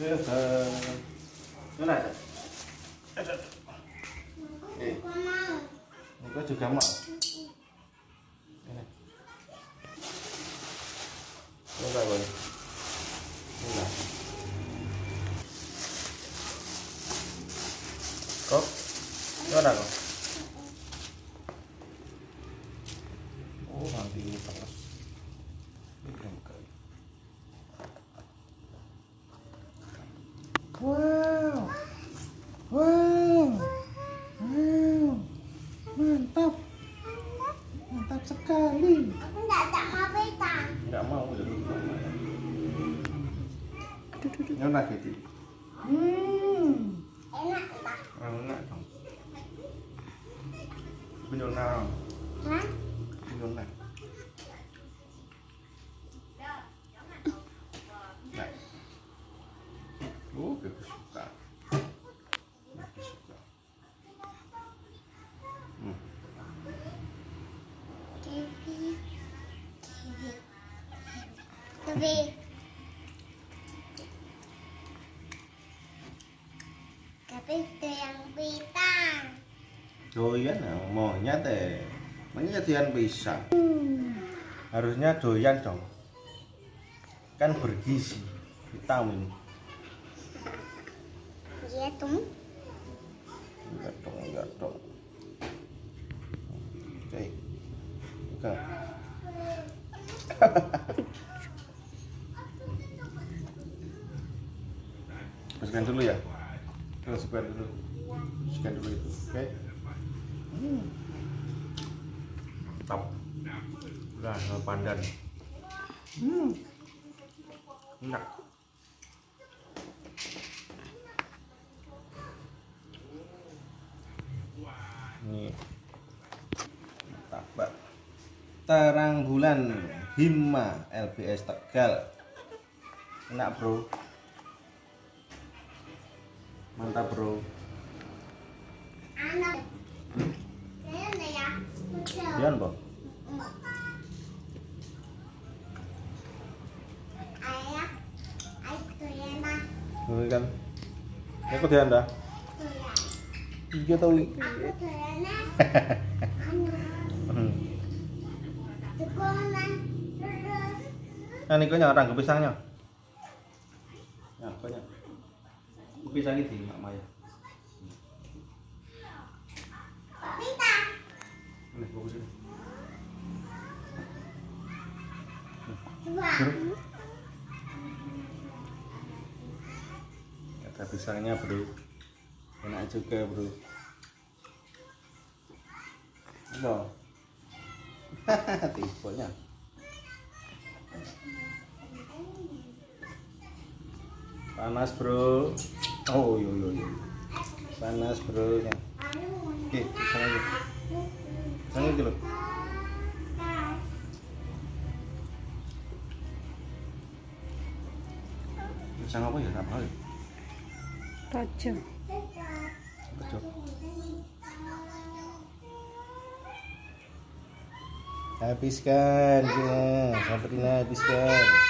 Mana ada? Ada. Eh, Muka juga mau. Ini. Enggak, Boy. Enggak. Kok? Mana kok? Oh, sekali. Aku nggak tak mau pegang. Enggak mau jadi. Enak gitu. Hmm. Enak tak? Enak dong. Benyonang. Hah? Benyonang. Nah. Oh, suka. Kiwi. Tapi itu yang pitang. Doyan ya, maunya teh. Makanya doyan pisang. Harusnya doyan dong. Kan bergizi, vitamin. Iya tuh. Enggak dong, enggak dong. Oke. Oke. Bersihkan dulu ya. Bersihkan dulu. Bersihkan dulu itu. Oke. Hmm. Top. Udah, pandan. Hmm. Enak. Ini mantap. Terang bulan Hima LBS Tegal. Enak bro. Mantap bro. Anak. Dian bang. Nah. Ini kan. Ini kok? Tuh ya. Iya tuh ya nah. Nah, ini kayaknya orang ke pisangnya. Ya, kayaknya. Pisang ini Mak Maya. Pitang. Ini bagus ini. Dua. Ada pisangnya bro. Enak juga bro. Apa? Tipenya. Panas bro. Oh yo yo yo. Panas bro. Ya. Oke, pisang aja. Pisang aja. Pisang apa ya? Apa ya? Habiskan, ya. Sabrina habiskan.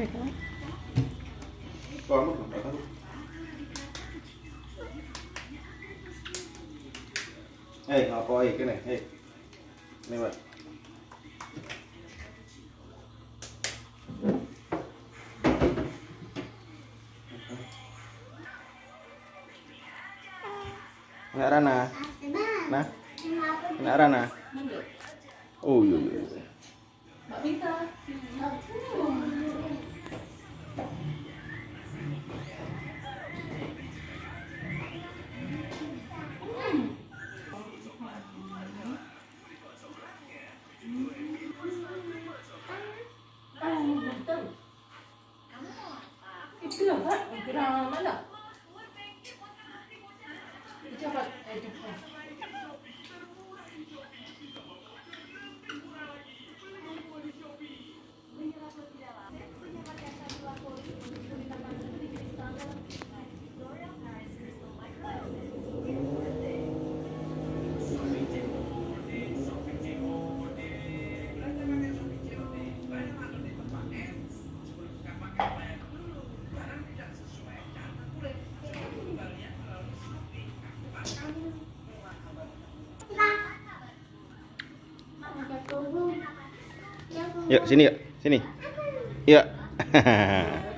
Noe. Pegang. Kamu enggak tahu. Eh, ngapa iki kene? Eh. Ini, Pak. Enggak Rana. Nah, enggak Rana. Oh iya iya. Yuk sini yuk, sini. Yuk.